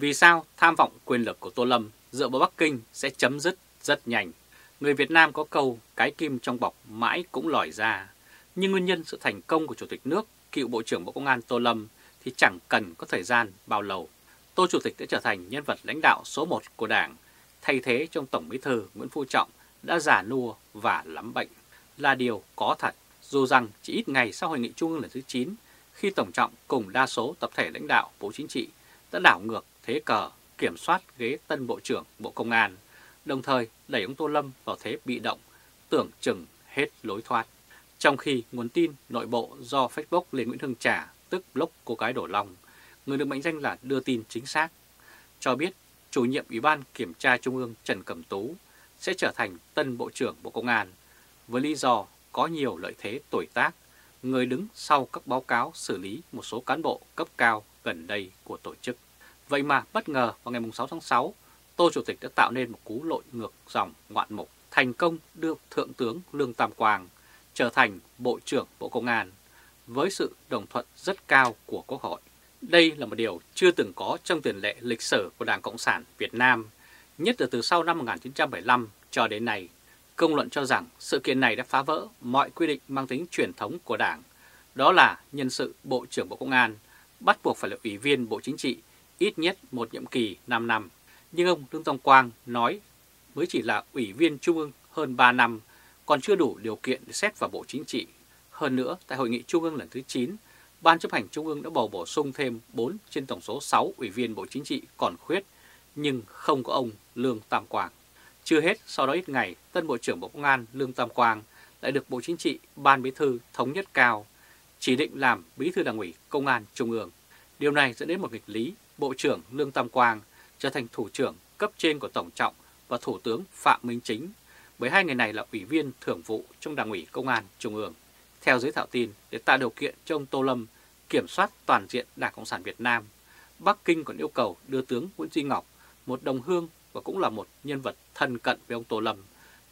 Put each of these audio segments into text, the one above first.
Vì sao tham vọng quyền lực của Tô Lâm dựa vào Bắc Kinh sẽ chấm dứt rất nhanh? Người Việt Nam có câu cái kim trong bọc mãi cũng lòi ra. Nhưng nguyên nhân sự thành công của Chủ tịch nước, cựu Bộ trưởng Bộ Công an Tô Lâm thì chẳng cần có thời gian bao lâu. Tô Chủ tịch đã trở thành nhân vật lãnh đạo số 1 của Đảng, thay thế trong Tổng Bí thư Nguyễn Phú Trọng đã già nua và lắm bệnh. Là điều có thật, dù rằng chỉ ít ngày sau hội nghị trung ương lần thứ 9, khi Tổng Trọng cùng đa số tập thể lãnh đạo Bộ Chính trị đã đảo ngược thế cờ kiểm soát ghế tân Bộ trưởng Bộ Công an, đồng thời đẩy ông Tô Lâm vào thế bị động, tưởng chừng hết lối thoát. Trong khi nguồn tin nội bộ do Facebook Lê Nguyễn Hưng Trả, tức blog cô gái Đổ Long, người được mệnh danh là đưa tin chính xác, cho biết chủ nhiệm Ủy ban Kiểm tra Trung ương Trần Cẩm Tú sẽ trở thành tân Bộ trưởng Bộ Công an với lý do có nhiều lợi thế tuổi tác, người đứng sau các báo cáo xử lý một số cán bộ cấp cao gần đây của tổ chức. Vậy mà bất ngờ vào ngày 6 tháng 6, Tô Chủ tịch đã tạo nên một cú lội ngược dòng ngoạn mục, thành công đưa Thượng tướng Lương Tam Quang trở thành Bộ trưởng Bộ Công an với sự đồng thuận rất cao của Quốc hội. Đây là một điều chưa từng có trong tiền lệ lịch sử của Đảng Cộng sản Việt Nam, nhất là từ sau năm 1975 cho đến nay. Công luận cho rằng sự kiện này đã phá vỡ mọi quy định mang tính truyền thống của Đảng, đó là nhân sự Bộ trưởng Bộ Công an bắt buộc phải là Ủy viên Bộ Chính trị ít nhất một nhiệm kỳ 5 năm. Nhưng ông Lương Tông Quang nói mới chỉ là Ủy viên Trung ương hơn 3 năm, còn chưa đủ điều kiện để xét vào Bộ Chính trị. Hơn nữa, tại Hội nghị Trung ương lần thứ 9, Ban chấp hành Trung ương đã bầu bổ sung thêm 4 trên tổng số 6 Ủy viên Bộ Chính trị còn khuyết, nhưng không có ông Lương Tam Quang. Chưa hết, sau đó ít ngày, tân Bộ trưởng Bộ Công an Lương Tam Quang lại được Bộ Chính trị Ban Bí thư Thống nhất cao, chỉ định làm Bí thư Đảng ủy Công an Trung ương. Điều này dẫn đến một nghịch lý, Bộ trưởng Lương Tam Quang trở thành thủ trưởng cấp trên của Tổng trọng và Thủ tướng Phạm Minh Chính, bởi hai người này là ủy viên thưởng vụ trong Đảng ủy Công an Trung ương. Theo giới thạo tin, để tạo điều kiện cho ông Tô Lâm kiểm soát toàn diện Đảng Cộng sản Việt Nam, Bắc Kinh còn yêu cầu đưa tướng Nguyễn Duy Ngọc, một đồng hương và cũng là một nhân vật thân cận với ông Tô Lâm,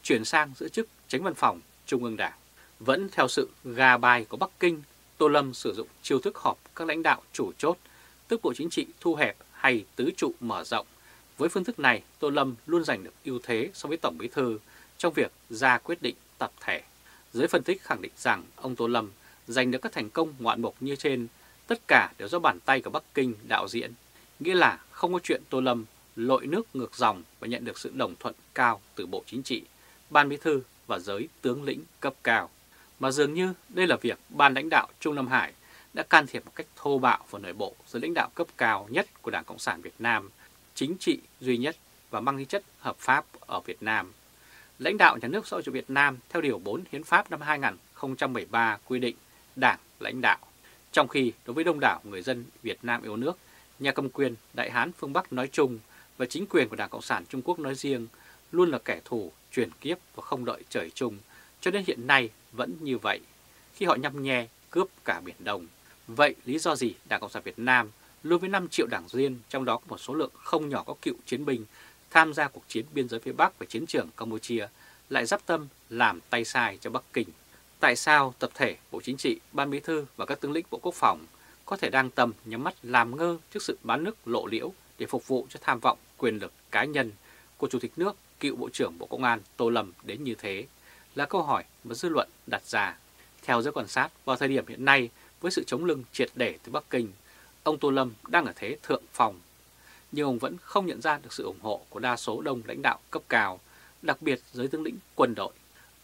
chuyển sang giữ chức tránh văn phòng Trung ương Đảng. Vẫn theo sự gà bài của Bắc Kinh, Tô Lâm sử dụng chiêu thức họp các lãnh đạo chủ chốt, tức Bộ Chính trị thu hẹp hay tứ trụ mở rộng. Với phương thức này, Tô Lâm luôn giành được ưu thế so với Tổng Bí Thư trong việc ra quyết định tập thể. Giới phân tích khẳng định rằng ông Tô Lâm giành được các thành công ngoạn mục như trên, tất cả đều do bàn tay của Bắc Kinh đạo diễn. Nghĩa là không có chuyện Tô Lâm lội nước ngược dòng và nhận được sự đồng thuận cao từ Bộ Chính trị, Ban Bí thư và giới tướng lĩnh cấp cao. Mà dường như đây là việc Ban lãnh đạo Trung Nam Hải đã can thiệp một cách thô bạo vào nội bộ giữa lãnh đạo cấp cao nhất của Đảng Cộng sản Việt Nam, chính trị duy nhất và mang tính chất hợp pháp ở Việt Nam. Lãnh đạo nhà nước xã hội chủ Việt Nam theo Điều 4 Hiến pháp năm 2013 quy định Đảng lãnh đạo. Trong khi đối với đông đảo người dân Việt Nam yêu nước, nhà cầm quyền Đại Hán phương Bắc nói chung và chính quyền của Đảng Cộng sản Trung Quốc nói riêng luôn là kẻ thù truyền kiếp và không đợi trời chung, cho đến hiện nay vẫn như vậy, khi họ nhăm nhe cướp cả Biển Đông. Vậy lý do gì Đảng Cộng sản Việt Nam luôn với 5 triệu đảng viên, trong đó có một số lượng không nhỏ có cựu chiến binh tham gia cuộc chiến biên giới phía Bắc và chiến trường Campuchia lại dắp tâm làm tay sai cho Bắc Kinh? Tại sao tập thể Bộ Chính trị, Ban Bí thư và các tướng lĩnh Bộ Quốc phòng có thể đang tâm nhắm mắt làm ngơ trước sự bán nước lộ liễu để phục vụ cho tham vọng quyền lực cá nhân của Chủ tịch nước, cựu Bộ trưởng Bộ Công an Tô Lâm đến như thế là câu hỏi mà dư luận đặt ra. Theo giới quan sát, vào thời điểm hiện nay, với sự chống lưng triệt để từ Bắc Kinh, ông Tô Lâm đang ở thế thượng phòng. Nhưng ông vẫn không nhận ra được sự ủng hộ của đa số đông lãnh đạo cấp cao, đặc biệt giới tướng lĩnh quân đội.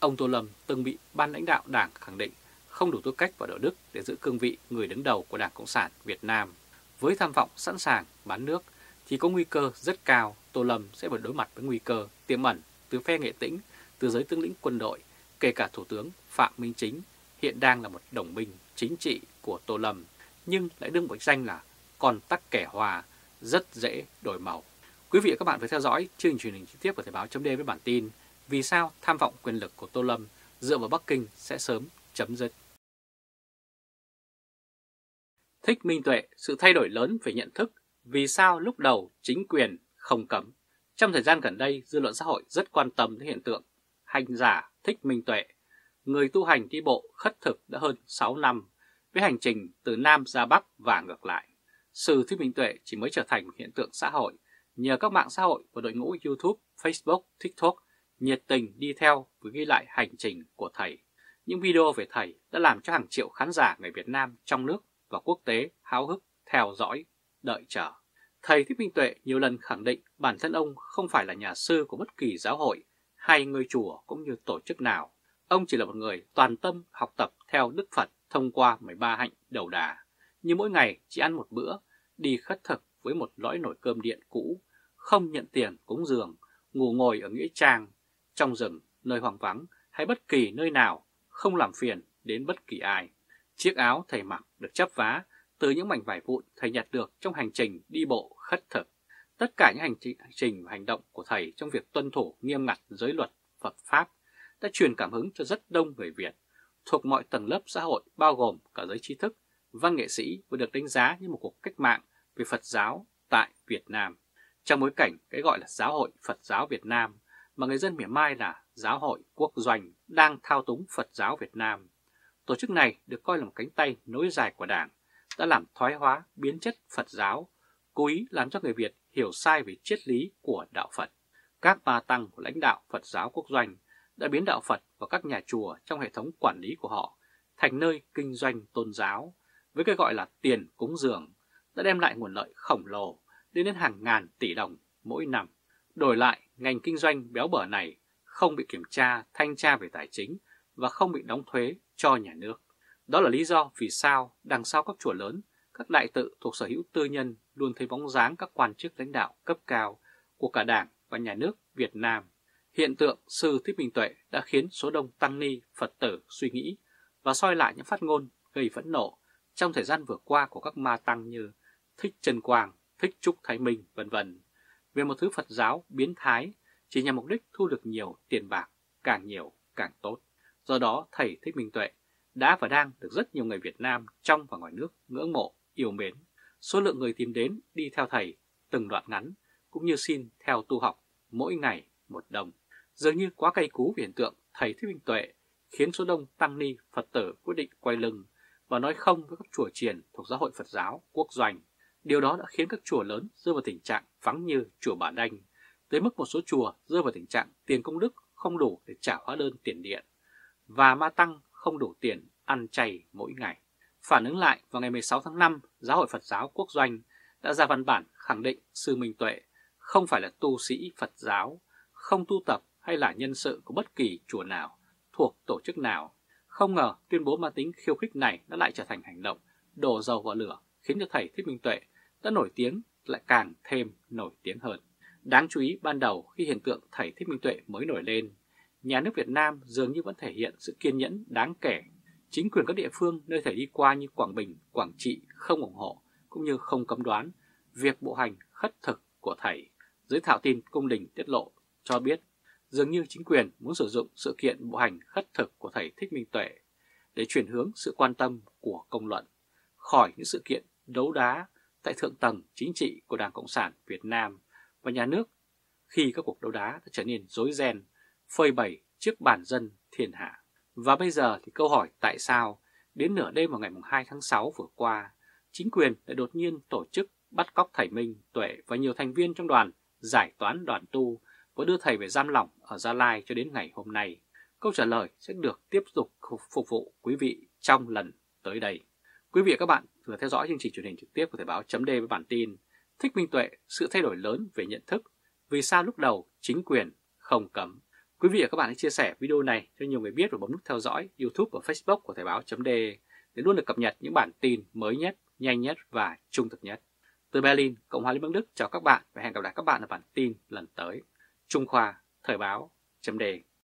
Ông Tô Lâm từng bị ban lãnh đạo đảng khẳng định không đủ tư cách và đạo đức để giữ cương vị người đứng đầu của Đảng Cộng sản Việt Nam. Với tham vọng sẵn sàng bán nước thì có nguy cơ rất cao Tô Lâm sẽ phải đối mặt với nguy cơ tiềm ẩn từ phe nghệ tĩnh, từ giới tướng lĩnh quân đội, kể cả Thủ tướng Phạm Minh Chính hiện đang là một đồng minh chính trị của Tô Lâm, nhưng lại đương một danh là còn tắc kẻ hòa, rất dễ đổi màu. Quý vị và các bạn phải theo dõi chương trình truyền hình trực tiếp của Thời báo chấm với bản tin Vì sao tham vọng quyền lực của Tô Lâm dựa vào Bắc Kinh sẽ sớm chấm dứt. Thích Minh Tuệ, sự thay đổi lớn về nhận thức vì sao lúc đầu chính quyền không cấm. Trong thời gian gần đây, dư luận xã hội rất quan tâm đến hiện tượng hành giả Thích Minh Tuệ, người tu hành đi bộ khất thực đã hơn 6 năm với hành trình từ Nam ra Bắc và ngược lại. Sư Thích Minh Tuệ chỉ mới trở thành một hiện tượng xã hội nhờ các mạng xã hội và đội ngũ YouTube, Facebook, TikTok nhiệt tình đi theo và ghi lại hành trình của thầy. Những video về thầy đã làm cho hàng triệu khán giả người Việt Nam trong nước và quốc tế háo hức theo dõi, đợi chờ. Thầy Thích Minh Tuệ nhiều lần khẳng định bản thân ông không phải là nhà sư của bất kỳ giáo hội hay ngôi chùa cũng như tổ chức nào. Ông chỉ là một người toàn tâm học tập theo Đức Phật thông qua 13 hạnh đầu đà, như mỗi ngày chỉ ăn một bữa, đi khất thực với một lõi nổi cơm điện cũ, không nhận tiền cúng dường, ngủ ngồi ở nghĩa trang, trong rừng, nơi hoang vắng hay bất kỳ nơi nào, không làm phiền đến bất kỳ ai. Chiếc áo thầy mặc được chấp vá từ những mảnh vải vụn thầy nhặt được trong hành trình đi bộ khất thực. Tất cả những hành trình và hành động của thầy trong việc tuân thủ nghiêm ngặt giới luật Phật Pháp đã truyền cảm hứng cho rất đông người Việt thuộc mọi tầng lớp xã hội bao gồm cả giới trí thức, văn nghệ sĩ và được đánh giá như một cuộc cách mạng về Phật giáo tại Việt Nam. Trong bối cảnh cái gọi là giáo hội Phật giáo Việt Nam mà người dân mỉa mai là giáo hội quốc doanh đang thao túng Phật giáo Việt Nam. Tổ chức này được coi là một cánh tay nối dài của Đảng, đã làm thoái hóa biến chất Phật giáo, cố ý làm cho người Việt hiểu sai về triết lý của đạo Phật. Các ba tăng của lãnh đạo Phật giáo quốc doanh đã biến đạo Phật và các nhà chùa trong hệ thống quản lý của họ thành nơi kinh doanh tôn giáo với cái gọi là tiền cúng dường đã đem lại nguồn lợi khổng lồ lên đến hàng ngàn tỷ đồng mỗi năm. Đổi lại, ngành kinh doanh béo bở này không bị kiểm tra, thanh tra về tài chính và không bị đóng thuế cho nhà nước. Đó là lý do vì sao đằng sau các chùa lớn, các đại tự thuộc sở hữu tư nhân luôn thấy bóng dáng các quan chức lãnh đạo cấp cao của cả đảng và nhà nước Việt Nam. Hiện tượng Sư Thích Minh Tuệ đã khiến số đông tăng ni Phật tử suy nghĩ và soi lại những phát ngôn gây phẫn nộ trong thời gian vừa qua của các ma tăng như Thích Trần Quang, Thích Trúc Thái Minh, vân vân về một thứ Phật giáo biến thái chỉ nhằm mục đích thu được nhiều tiền bạc, càng nhiều càng tốt. Do đó, thầy Thích Minh Tuệ đã và đang được rất nhiều người Việt Nam trong và ngoài nước ngưỡng mộ, yêu mến. Số lượng người tìm đến đi theo thầy từng đoạn ngắn cũng như xin theo tu học mỗi ngày một đồng. Dường như quá cay cú về hiện tượng thầy Thích Minh Tuệ khiến số đông tăng ni Phật tử quyết định quay lưng và nói không với các chùa triền thuộc giáo hội Phật giáo quốc doanh. Điều đó đã khiến các chùa lớn rơi vào tình trạng vắng như chùa Bà Đanh, tới mức một số chùa rơi vào tình trạng tiền công đức không đủ để trả hóa đơn tiền điện, và ma tăng không đủ tiền ăn chay mỗi ngày. Phản ứng lại, vào ngày 16 tháng 5, Giáo hội Phật giáo Quốc doanh đã ra văn bản khẳng định Sư Minh Tuệ không phải là tu sĩ Phật giáo, không tu tập hay là nhân sự của bất kỳ chùa nào, thuộc tổ chức nào. Không ngờ tuyên bố mang tính khiêu khích này đã lại trở thành hành động đổ dầu vào lửa khiến cho thầy Thích Minh Tuệ đã nổi tiếng lại càng thêm nổi tiếng hơn. Đáng chú ý ban đầu khi hiện tượng thầy Thích Minh Tuệ mới nổi lên, nhà nước Việt Nam dường như vẫn thể hiện sự kiên nhẫn đáng kể. Chính quyền các địa phương nơi thầy đi qua như Quảng Bình, Quảng Trị không ủng hộ cũng như không cấm đoán việc bộ hành khất thực của thầy. Giới thảo tin Công đình tiết lộ cho biết dường như chính quyền muốn sử dụng sự kiện bộ hành khất thực của thầy Thích Minh Tuệ để chuyển hướng sự quan tâm của công luận khỏi những sự kiện đấu đá tại thượng tầng chính trị của Đảng Cộng sản Việt Nam và nhà nước khi các cuộc đấu đá đã trở nên rối ren, phơi bày trước bản dân thiên hạ. Và bây giờ thì câu hỏi tại sao đến nửa đêm vào ngày 2 tháng 6 vừa qua, chính quyền đã đột nhiên tổ chức bắt cóc thầy Minh, Tuệ và nhiều thành viên trong đoàn giải toán đoàn tu và đưa thầy về giam lỏng ở Gia Lai cho đến ngày hôm nay. Câu trả lời sẽ được tiếp tục phục vụ quý vị trong lần tới đây. Quý vị và các bạn vừa theo dõi chương trình truyền hình trực tiếp của Thời báo chấm với bản tin Thích Minh Tuệ, sự thay đổi lớn về nhận thức, vì sao lúc đầu chính quyền không cấm. Quý vị và các bạn hãy chia sẻ video này cho nhiều người biết và bấm nút theo dõi YouTube và Facebook của Thời báo chấm để luôn được cập nhật những bản tin mới nhất, nhanh nhất và trung thực nhất. Từ Berlin, Cộng hòa Liên bang Đức chào các bạn và hẹn gặp lại các bạn ở bản tin lần tới. Trung Khoa, Thời báo, chấm đề.